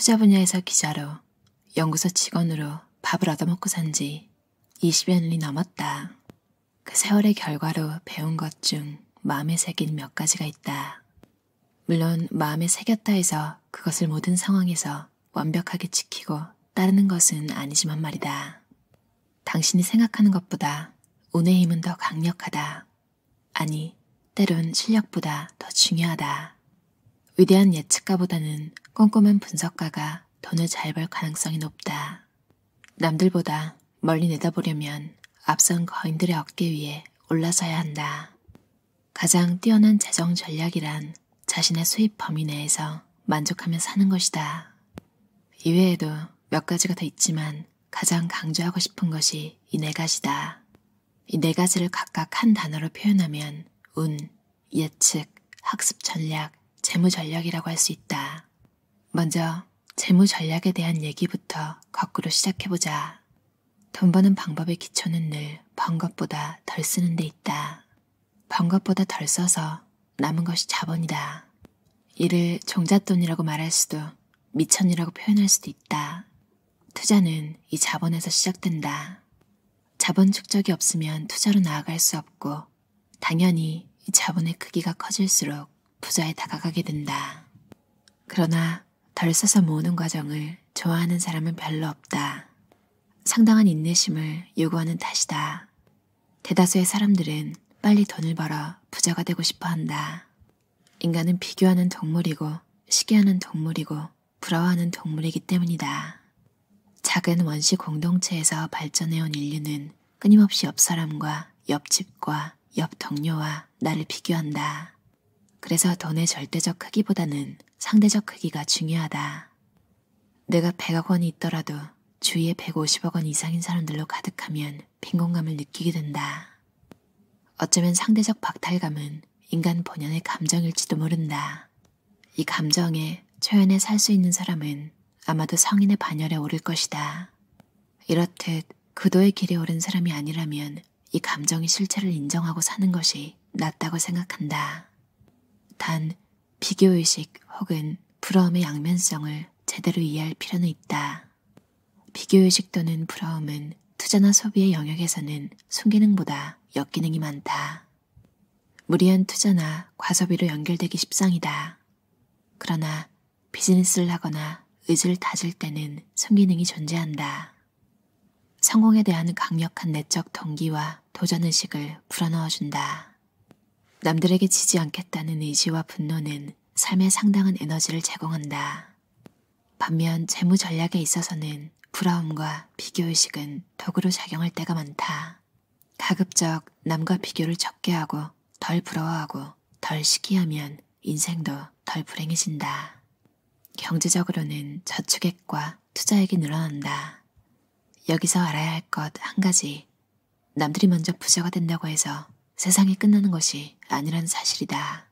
투자 분야에서 기자로 연구소 직원으로 밥을 얻어먹고 산 지 20여 년이 넘었다. 그 세월의 결과로 배운 것 중 마음에 새긴 몇 가지가 있다. 물론 마음에 새겼다 해서 그것을 모든 상황에서 완벽하게 지키고 따르는 것은 아니지만 말이다. 당신이 생각하는 것보다 운의 힘은 더 강력하다. 아니, 때론 실력보다 더 중요하다. 위대한 예측가보다는 꼼꼼한 분석가가 돈을 잘 벌 가능성이 높다. 남들보다 멀리 내다보려면 앞선 거인들의 어깨 위에 올라서야 한다. 가장 뛰어난 재정 전략이란 자신의 수입 범위 내에서 만족하며 사는 것이다. 이외에도 몇 가지가 더 있지만 가장 강조하고 싶은 것이 이 네 가지다. 이 네 가지를 각각 한 단어로 표현하면 운, 예측, 학습 전략, 재무 전략이라고 할 수 있다. 먼저 재무 전략에 대한 얘기부터 거꾸로 시작해보자. 돈 버는 방법의 기초는 늘 번 것보다 덜 쓰는 데 있다. 번 것보다 덜 써서 남은 것이 자본이다. 이를 종잣돈이라고 말할 수도 미천이라고 표현할 수도 있다. 투자는 이 자본에서 시작된다. 자본 축적이 없으면 투자로 나아갈 수 없고 당연히 이 자본의 크기가 커질수록 부자에 다가가게 된다. 그러나 덜 써서 모으는 과정을 좋아하는 사람은 별로 없다. 상당한 인내심을 요구하는 탓이다. 대다수의 사람들은 빨리 돈을 벌어 부자가 되고 싶어 한다. 인간은 비교하는 동물이고 시기하는 동물이고 부러워하는 동물이기 때문이다. 작은 원시 공동체에서 발전해온 인류는 끊임없이 옆 사람과 옆집과 옆 동료와 나를 비교한다. 그래서 돈의 절대적 크기보다는 상대적 크기가 중요하다. 내가 100억 원이 있더라도 주위에 150억 원 이상인 사람들로 가득하면 빈곤감을 느끼게 된다. 어쩌면 상대적 박탈감은 인간 본연의 감정일지도 모른다. 이 감정에 초연해 살 수 있는 사람은 아마도 성인의 반열에 오를 것이다. 이렇듯 그도의 길에 오른 사람이 아니라면 이 감정의 실체를 인정하고 사는 것이 낫다고 생각한다. 단 비교의식 혹은 부러움의 양면성을 제대로 이해할 필요는 있다. 비교의식 또는 부러움은 투자나 소비의 영역에서는 순기능보다 역기능이 많다. 무리한 투자나 과소비로 연결되기 십상이다. 그러나 비즈니스를 하거나 의지를 다질 때는 순기능이 존재한다. 성공에 대한 강력한 내적 동기와 도전의식을 불어넣어준다. 남들에게 지지 않겠다는 의지와 분노는 삶에 상당한 에너지를 제공한다. 반면 재무 전략에 있어서는 부러움과 비교의식은 도구로 작용할 때가 많다. 가급적 남과 비교를 적게 하고 덜 부러워하고 덜 시기하면 인생도 덜 불행해진다. 경제적으로는 저축액과 투자액이 늘어난다. 여기서 알아야 할 것 한 가지. 남들이 먼저 부자가 된다고 해서 세상이 끝나는 것이 아니라는 사실이다.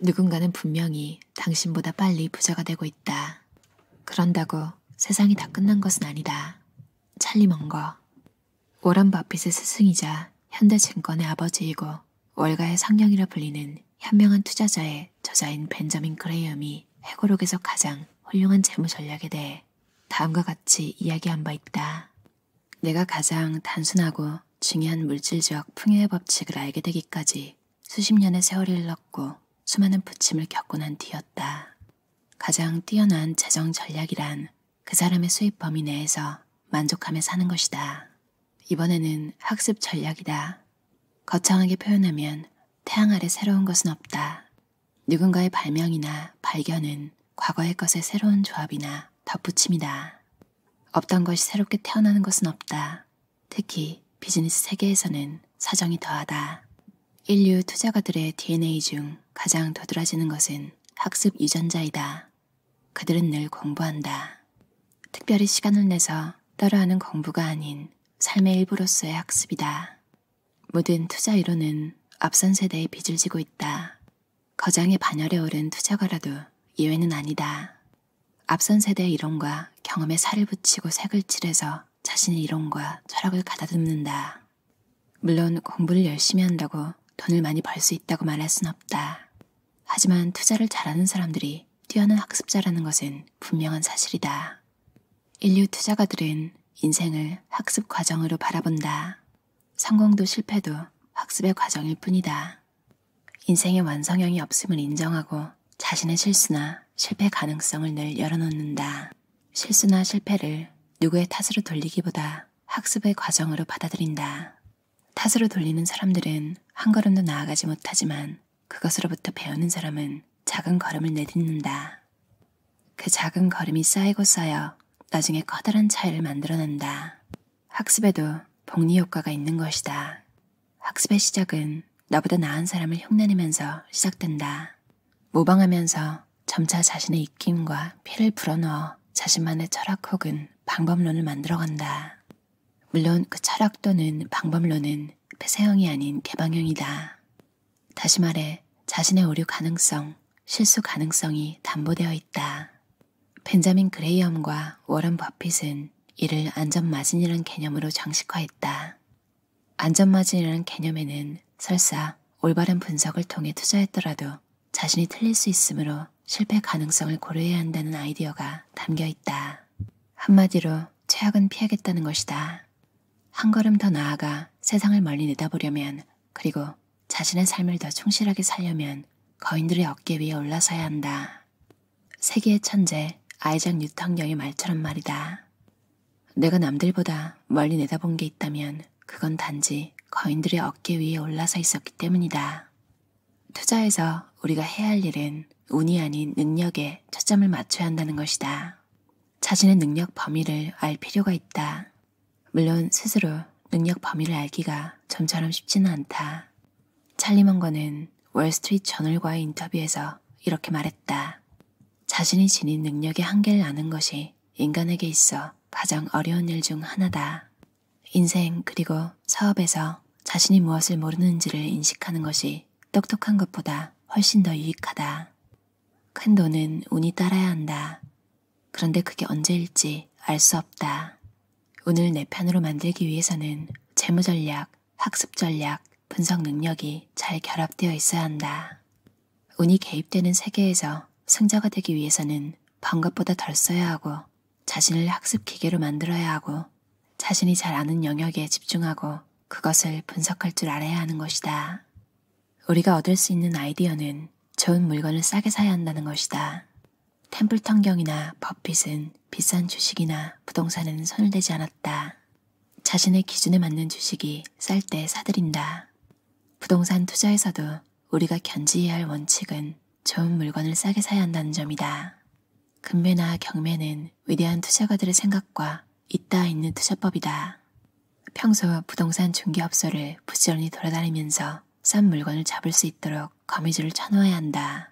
누군가는 분명히 당신보다 빨리 부자가 되고 있다. 그런다고 세상이 다 끝난 것은 아니다. 찰리 먼거. 워런 바핏의 스승이자 현대증권의 아버지이고 월가의 상령이라 불리는 현명한 투자자의 저자인 벤저민 그레이엄이 해고록에서 가장 훌륭한 재무 전략에 대해 다음과 같이 이야기한 바 있다. 내가 가장 단순하고 중요한 물질적 풍요의 법칙을 알게 되기까지 수십 년의 세월이 흘렀고 수많은 부침을 겪고 난 뒤였다. 가장 뛰어난 재정 전략이란 그 사람의 수입 범위 내에서 만족하며 사는 것이다. 이번에는 학습 전략이다. 거창하게 표현하면 태양 아래 새로운 것은 없다. 누군가의 발명이나 발견은 과거의 것의 새로운 조합이나 덧붙임이다. 없던 것이 새롭게 태어나는 것은 없다. 특히 비즈니스 세계에서는 사정이 더하다. 인류 투자가들의 DNA 중 가장 도드라지는 것은 학습 유전자이다. 그들은 늘 공부한다. 특별히 시간을 내서 따라하는 공부가 아닌 삶의 일부로서의 학습이다. 모든 투자 이론은 앞선 세대의 빚을 지고 있다. 거장의 반열에 오른 투자가라도 예외는 아니다. 앞선 세대의 이론과 경험에 살을 붙이고 색을 칠해서 자신의 이론과 철학을 가다듬는다. 물론 공부를 열심히 한다고 돈을 많이 벌 수 있다고 말할 순 없다. 하지만 투자를 잘하는 사람들이 뛰어난 학습자라는 것은 분명한 사실이다. 인류 투자가들은 인생을 학습 과정으로 바라본다. 성공도 실패도 학습의 과정일 뿐이다. 인생의 완성형이 없음을 인정하고 자신의 실수나 실패 가능성을 늘 열어놓는다. 실수나 실패를 누구의 탓으로 돌리기보다 학습의 과정으로 받아들인다. 탓으로 돌리는 사람들은 한 걸음도 나아가지 못하지만 그것으로부터 배우는 사람은 작은 걸음을 내딛는다. 그 작은 걸음이 쌓이고 쌓여 나중에 커다란 차이를 만들어낸다. 학습에도 복리 효과가 있는 것이다. 학습의 시작은 나보다 나은 사람을 흉내내면서 시작된다. 모방하면서 점차 자신의 입김과 피를 불어넣어 자신만의 철학 혹은 방법론을 만들어간다. 물론 그 철학 또는 방법론은 폐쇄형이 아닌 개방형이다. 다시 말해 자신의 오류 가능성, 실수 가능성이 담보되어 있다. 벤자민 그레이엄과 워런 버핏은 이를 안전마진이라는 개념으로 장식화했다. 안전마진이라는 개념에는 설사 올바른 분석을 통해 투자했더라도 자신이 틀릴 수 있으므로 실패 가능성을 고려해야 한다는 아이디어가 담겨 있다. 한마디로 최악은 피하겠다는 것이다. 한 걸음 더 나아가 세상을 멀리 내다보려면 그리고 자신의 삶을 더 충실하게 살려면 거인들의 어깨 위에 올라서야 한다. 세계의 천재 아이작 뉴턴경의 말처럼 말이다. 내가 남들보다 멀리 내다본 게 있다면 그건 단지 거인들의 어깨 위에 올라서 있었기 때문이다. 투자에서 우리가 해야 할 일은 운이 아닌 능력에 초점을 맞춰야 한다는 것이다. 자신의 능력 범위를 알 필요가 있다. 물론 스스로 능력 범위를 알기가 좀처럼 쉽지는 않다. 찰리 먼거는 월스트리트 저널과의 인터뷰에서 이렇게 말했다. 자신이 지닌 능력의 한계를 아는 것이 인간에게 있어 가장 어려운 일 중 하나다. 인생 그리고 사업에서 자신이 무엇을 모르는지를 인식하는 것이 똑똑한 것보다 훨씬 더 유익하다. 큰 돈은 운이 따라야 한다. 그런데 그게 언제일지 알수 없다. 운을 내 편으로 만들기 위해서는 재무 전략, 학습 전략, 분석 능력이 잘 결합되어 있어야 한다. 운이 개입되는 세계에서 승자가 되기 위해서는 번 것보다 덜 써야 하고 자신을 학습 기계로 만들어야 하고 자신이 잘 아는 영역에 집중하고 그것을 분석할 줄 알아야 하는 것이다. 우리가 얻을 수 있는 아이디어는 좋은 물건을 싸게 사야 한다는 것이다. 템플턴경이나 버핏은 비싼 주식이나 부동산에는 손을 대지 않았다. 자신의 기준에 맞는 주식이 쌀 때 사들인다. 부동산 투자에서도 우리가 견지해야 할 원칙은 좋은 물건을 싸게 사야 한다는 점이다. 금매나 경매는 위대한 투자가들의 생각과 있다 있는 투자법이다. 평소 부동산 중개업소를 부지런히 돌아다니면서 싼 물건을 잡을 수 있도록 거미줄을 쳐놓아야 한다.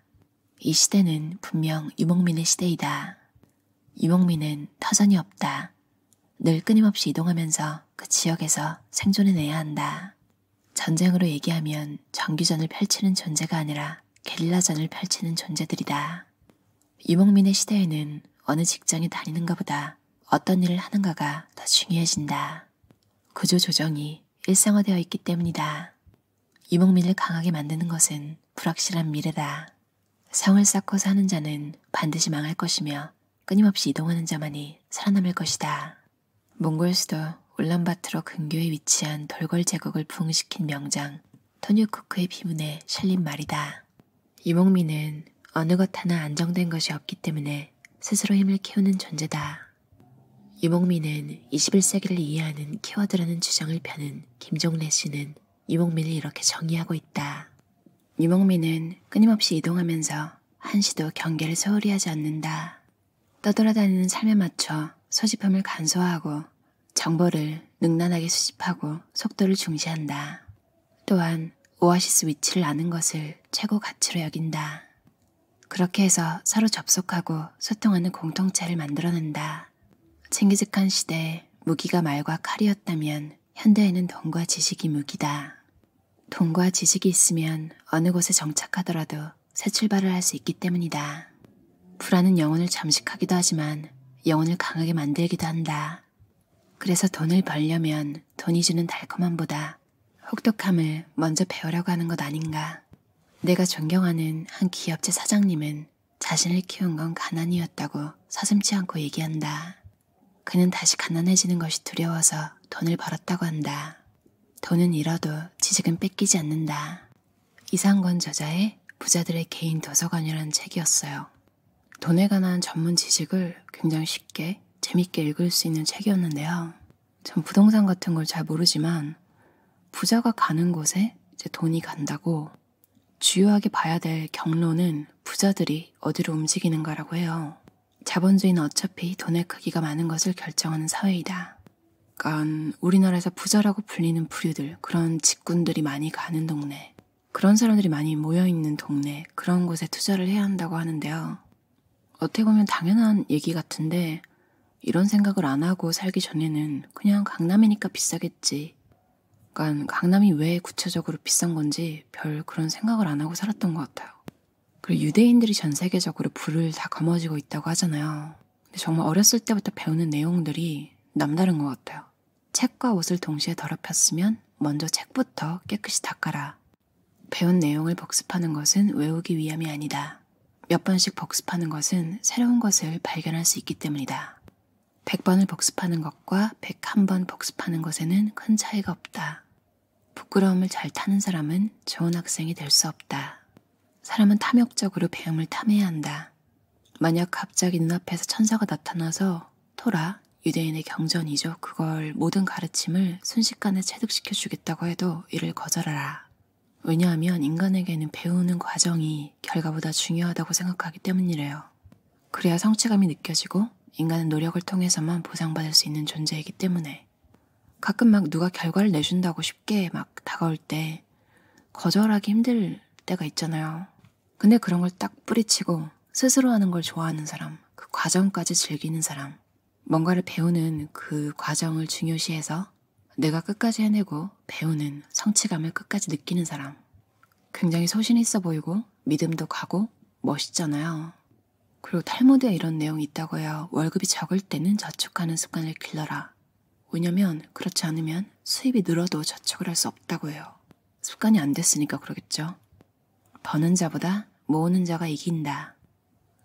이 시대는 분명 유목민의 시대이다. 유목민은 터전이 없다. 늘 끊임없이 이동하면서 그 지역에서 생존해내야 한다. 전쟁으로 얘기하면 정규전을 펼치는 존재가 아니라 게릴라전을 펼치는 존재들이다. 유목민의 시대에는 어느 직장에 다니는 것보다 어떤 일을 하는가가 더 중요해진다. 구조 조정이 일상화되어 있기 때문이다. 유목민을 강하게 만드는 것은 불확실한 미래다. 성을 쌓고 사는 자는 반드시 망할 것이며 끊임없이 이동하는 자만이 살아남을 것이다. 몽골 수도 울란바트로 근교에 위치한 돌궐 제국을 부흥시킨 명장 토뉴쿠크의 비문에 실린 말이다. 유목민은 어느 것 하나 안정된 것이 없기 때문에 스스로 힘을 키우는 존재다. 유목민은 21세기를 이해하는 키워드라는 주장을 펴는 김종래 씨는 유목민을 이렇게 정의하고 있다. 유목민은 끊임없이 이동하면서 한시도 경계를 소홀히 하지 않는다. 떠돌아다니는 삶에 맞춰 소지품을 간소화하고 정보를 능란하게 수집하고 속도를 중시한다. 또한 오아시스 위치를 아는 것을 최고 가치로 여긴다. 그렇게 해서 서로 접속하고 소통하는 공동체를 만들어낸다. 칭기즈칸 시대에 무기가 말과 칼이었다면 현대에는 돈과 지식이 무기다. 돈과 지식이 있으면 어느 곳에 정착하더라도 새 출발을 할수 있기 때문이다. 불안은 영혼을 잠식하기도 하지만 영혼을 강하게 만들기도 한다. 그래서 돈을 벌려면 돈이 주는 달콤함보다 혹독함을 먼저 배우라고 하는 것 아닌가. 내가 존경하는 한 기업체 사장님은 자신을 키운 건 가난이었다고 서슴치 않고 얘기한다. 그는 다시 가난해지는 것이 두려워서 돈을 벌었다고 한다. 돈은 잃어도 지식은 뺏기지 않는다. 이상권 저자의 부자들의 개인 도서관이라는 책이었어요. 돈에 관한 전문 지식을 굉장히 쉽게 재밌게 읽을 수 있는 책이었는데요. 전 부동산 같은 걸 잘 모르지만 부자가 가는 곳에 이제 돈이 간다고 주요하게 봐야 될 경로는 부자들이 어디로 움직이는가라고 해요. 자본주의는 어차피 돈의 크기가 많은 것을 결정하는 사회이다. 그러니까 우리나라에서 부자라고 불리는 부류들, 그런 직군들이 많이 가는 동네, 그런 사람들이 많이 모여있는 동네, 그런 곳에 투자를 해야 한다고 하는데요. 어떻게 보면 당연한 얘기 같은데, 이런 생각을 안 하고 살기 전에는 그냥 강남이니까 비싸겠지. 그러니까 강남이 왜 구체적으로 비싼 건지 별 그런 생각을 안 하고 살았던 것 같아요. 그리고 유대인들이 전 세계적으로 불을 다 거머쥐고 있다고 하잖아요. 근데 정말 어렸을 때부터 배우는 내용들이 남다른 것 같아요. 책과 옷을 동시에 더럽혔으면 먼저 책부터 깨끗이 닦아라. 배운 내용을 복습하는 것은 외우기 위함이 아니다. 몇 번씩 복습하는 것은 새로운 것을 발견할 수 있기 때문이다. 100번을 복습하는 것과 101번 복습하는 것에는 큰 차이가 없다. 부끄러움을 잘 타는 사람은 좋은 학생이 될 수 없다. 사람은 탐욕적으로 배움을 탐해야 한다. 만약 갑자기 눈앞에서 천사가 나타나서 토라, 유대인의 경전이죠. 그걸 모든 가르침을 순식간에 체득시켜 주겠다고 해도 이를 거절하라. 왜냐하면 인간에게는 배우는 과정이 결과보다 중요하다고 생각하기 때문이래요. 그래야 성취감이 느껴지고 인간은 노력을 통해서만 보상받을 수 있는 존재이기 때문에 가끔 막 누가 결과를 내준다고 쉽게 막 다가올 때 거절하기 힘들 때가 있잖아요. 근데 그런 걸 딱 뿌리치고 스스로 하는 걸 좋아하는 사람, 그 과정까지 즐기는 사람, 뭔가를 배우는 그 과정을 중요시해서 내가 끝까지 해내고 배우는 성취감을 끝까지 느끼는 사람. 굉장히 소신 있어 보이고 믿음도 가고 멋있잖아요. 그리고 탈무드에 이런 내용이 있다고 해요. 월급이 적을 때는 저축하는 습관을 길러라. 왜냐면 그렇지 않으면 수입이 늘어도 저축을 할 수 없다고 해요. 습관이 안 됐으니까 그러겠죠. 버는 자보다 모으는 자가 이긴다.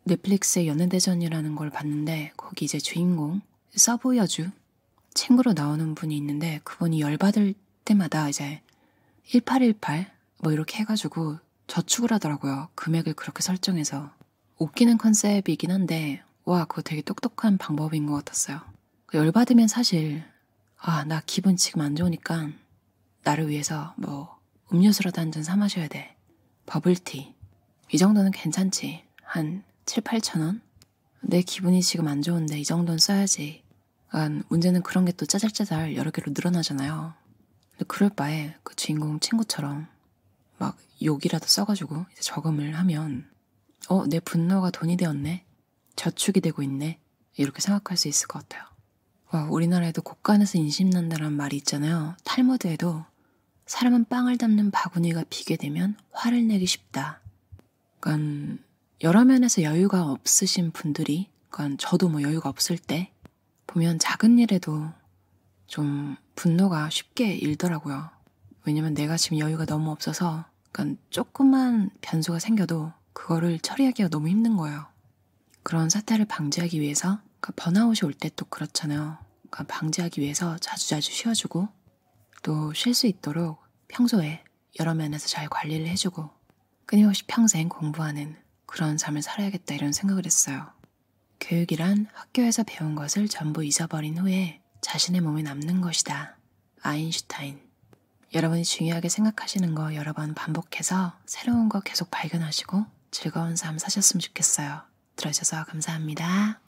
넷플릭스의 연애대전이라는 걸 봤는데 거기 이제 주인공 서브 여주 친구로 나오는 분이 있는데 그분이 열받을 때마다 이제 1818 뭐 이렇게 해가지고 저축을 하더라고요. 금액을 그렇게 설정해서. 웃기는 컨셉이긴 한데 와 그거 되게 똑똑한 방법인 것 같았어요. 그 열받으면 사실 아 나 기분 지금 안 좋으니까 나를 위해서 뭐 음료수라도 한 잔 사 마셔야 돼. 버블티 이 정도는 괜찮지. 한 7, 8천 원? 내 기분이 지금 안 좋은데 이 정도는 써야지. 아, 문제는 그런 게 또 짜잘짜잘 여러 개로 늘어나잖아요. 근데 그럴 바에 그 주인공 친구처럼 막 욕이라도 써가지고 이제 저금을 하면 어, 내 분노가 돈이 되었네? 저축이 되고 있네? 이렇게 생각할 수 있을 것 같아요. 와, 우리나라에도 곳간에서 인심난다는 말이 있잖아요. 탈무드에도 사람은 빵을 담는 바구니가 비게 되면 화를 내기 쉽다. 그러니까 여러 면에서 여유가 없으신 분들이, 그러니까 저도 뭐 여유가 없을 때 보면 작은 일에도 좀 분노가 쉽게 일더라고요. 왜냐면 내가 지금 여유가 너무 없어서, 그러니까 조금만 변수가 생겨도 그거를 처리하기가 너무 힘든 거예요. 그런 사태를 방지하기 위해서, 그러니까 번아웃이 올 때 또 그렇잖아요. 그러니까 방지하기 위해서 자주자주 쉬어주고 또 쉴 수 있도록 평소에 여러 면에서 잘 관리를 해주고 끊임없이 평생 공부하는 그런 삶을 살아야겠다 이런 생각을 했어요. 교육이란 학교에서 배운 것을 전부 잊어버린 후에 자신의 몸에 남는 것이다. 아인슈타인. 여러분이 중요하게 생각하시는 거 여러 번 반복해서 새로운 거 계속 발견하시고 즐거운 삶 사셨으면 좋겠어요. 들어주셔서 감사합니다.